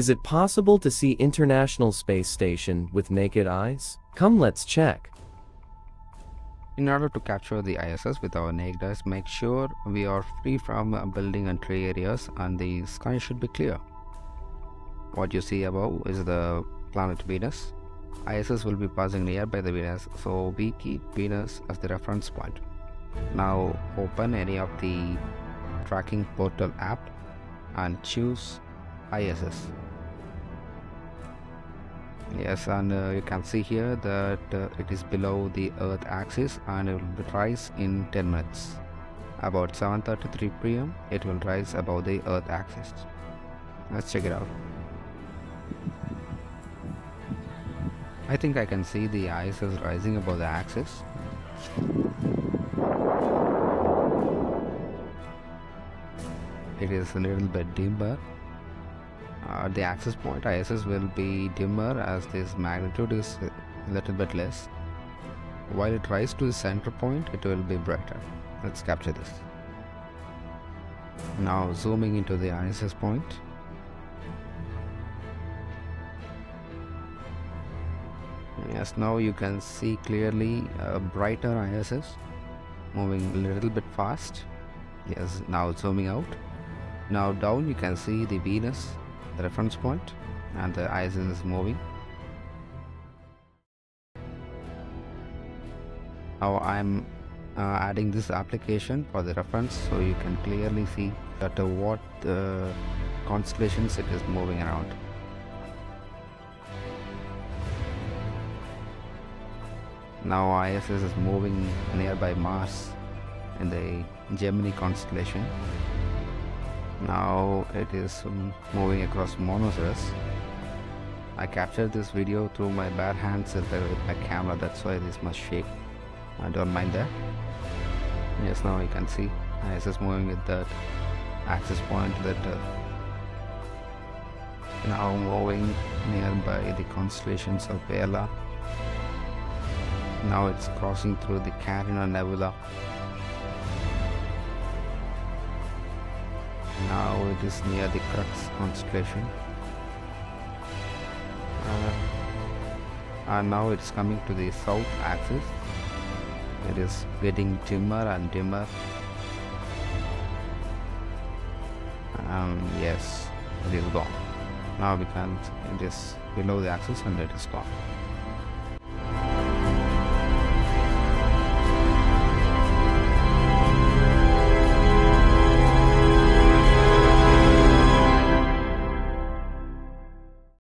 Is it possible to see International Space Station with naked eyes? Come let's check. In order to capture the ISS with our naked eyes, make sure we are free from building and tree areas and the sky should be clear. What you see above is the planet Venus. ISS will be passing nearby the Venus, so we keep Venus as the reference point. Now open any of the tracking portal app and choose ISS. Yes, and uh, you can see here that uh, it is below the Earth axis and it will rise in 10 minutes. About 7.33 pm, it will rise above the Earth axis. Let's check it out. I think I can see the ice is rising above the axis. It is a little bit dimmer uh, the access point ISS will be dimmer as this magnitude is a little bit less. While it rises to the center point it will be brighter. Let's capture this. Now zooming into the ISS point. Yes now you can see clearly a brighter ISS moving a little bit fast. Yes now zooming out. Now down you can see the Venus the reference point and the ISS is moving. Now I'm uh, adding this application for the reference so you can clearly see that uh, what uh, constellations it is moving around. Now ISS is moving nearby Mars in the Gemini constellation now it is moving across Monoceros I captured this video through my bare hands with, my camera. That's why this much shake. I don't mind that. Yes now you can see. ISS moving with that access point that uh, now moving nearby the constellations of Vela now it's crossing through the Carina Nebula now it is near the Crux constellation uh, and now it's coming to the south axis. It is getting dimmer and dimmer. Um, yes it is gone. Now we can it is below the axis and it is gone